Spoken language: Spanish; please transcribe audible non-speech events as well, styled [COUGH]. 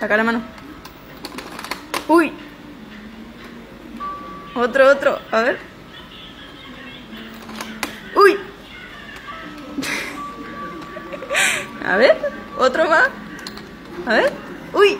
Saca la mano. Uy. Otro, otro. A ver. Uy. [LAUGHS] A ver. Otro más. A ver. Uy.